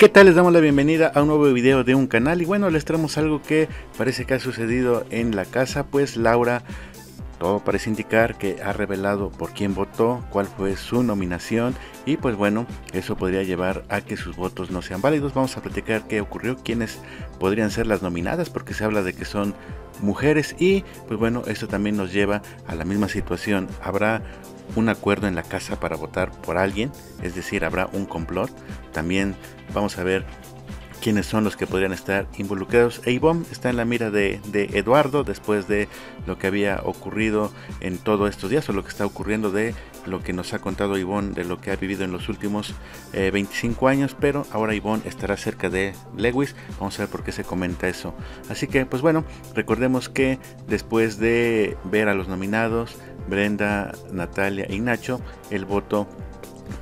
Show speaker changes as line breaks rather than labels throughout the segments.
¿Qué tal? Les damos la bienvenida a un nuevo video de un canal y bueno, les traemos algo que parece que ha sucedido en la casa, pues Laura, todo parece indicar que ha revelado por quién votó, cuál fue su nominación y pues bueno, eso podría llevar a que sus votos no sean válidos. Vamos a platicar qué ocurrió, quiénes podrían ser las nominadas, porque se habla de que son mujeres y pues bueno, esto también nos lleva a la misma situación. Habrá un acuerdo en la casa para votar por alguien, es decir, habrá un complot. También vamos a ver quiénes son los que podrían estar involucrados. E está en la mira de, Eduardo después de lo que había ocurrido en todos estos días o lo que está ocurriendo de lo que nos ha contado Ivonne de lo que ha vivido en los últimos 25 eh, años, pero ahora Ivonne estará cerca de Lewis. Vamos a ver por qué se comenta eso. Así que, pues bueno, recordemos que después de ver a los nominados, Brenda, Natalia y Nacho, el voto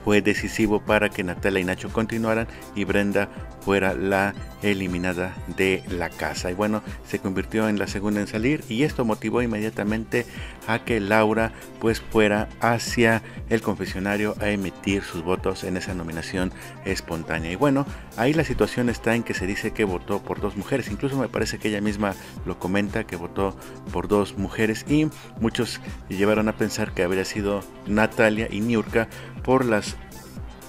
fue decisivo para que Natalia y Nacho continuaran y Brenda fuera la eliminada de la casa. Y bueno, se convirtió en la segunda en salir y esto motivó inmediatamente a que Laura pues fuera hacia el confesionario a emitir sus votos en esa nominación espontánea. Y bueno, ahí la situación está en que se dice que votó por dos mujeres. Incluso me parece que ella misma lo comenta que votó por dos mujeres y muchos llevaron a pensar que habría sido Natalia y Niurka por las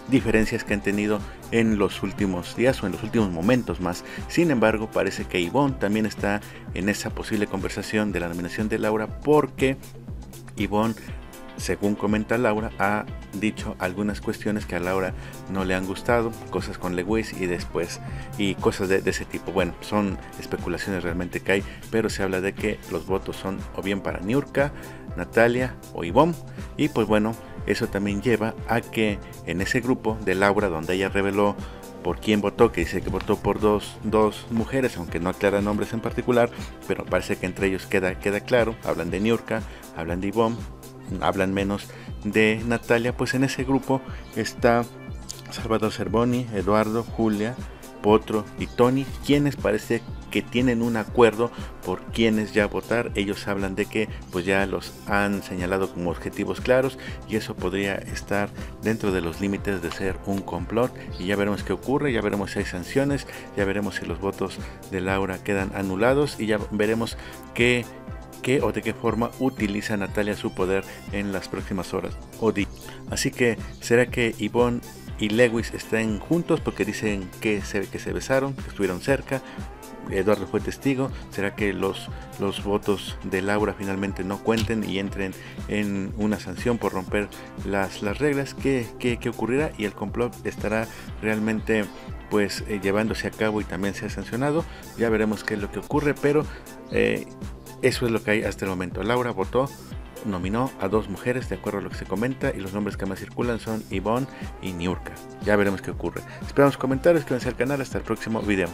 diferencias que han tenido en los últimos días o en los últimos momentos más. Sin embargo, parece que Ivonne también está en esa posible conversación de la nominación de Laura porque Ivonne, según comenta Laura, ha dicho algunas cuestiones que a Laura no le han gustado, cosas con Lewis y después y cosas de, ese tipo. Bueno, son especulaciones realmente que hay, pero se habla de que los votos son o bien para Niurka, Natalia o Ivonne y pues bueno, eso también lleva a que en ese grupo de Laura, donde ella reveló por quién votó, que dice que votó por dos, dos mujeres, aunque no aclara nombres en particular, pero parece que entre ellos queda, queda claro, hablan de Niurka, hablan de Ivonne, hablan menos de Natalia, pues en ese grupo está Salvador Cervoni, Eduardo, Julia, Potro y Tony, quienes parece que tienen un acuerdo por quienes ya votar. Ellos hablan de que pues ya los han señalado como objetivos claros y eso podría estar dentro de los límites de ser un complot. Y ya veremos qué ocurre, ya veremos si hay sanciones, ya veremos si los votos de Laura quedan anulados y ya veremos qué qué o de qué forma utiliza Natalia su poder en las próximas horas. Así que, ¿será que Yvonne y Lewis estén juntos porque dicen que se, que se besaron, que estuvieron cerca? Eduardo fue testigo. ¿Será que los, los votos de Laura finalmente no cuenten y entren en una sanción por romper las, las reglas? ¿Qué, ¿Qué, ocurrirá? Y el complot estará realmente pues eh, llevándose a cabo y también se ha sancionado. Ya veremos qué es lo que ocurre, pero eh, eso es lo que hay hasta el momento. Laura votó, nominó a dos mujeres de acuerdo a lo que se comenta y los nombres que más circulan son Yvonne y Niurka. Ya veremos qué ocurre. Esperamos comentarios, quédense al canal, hasta el próximo video.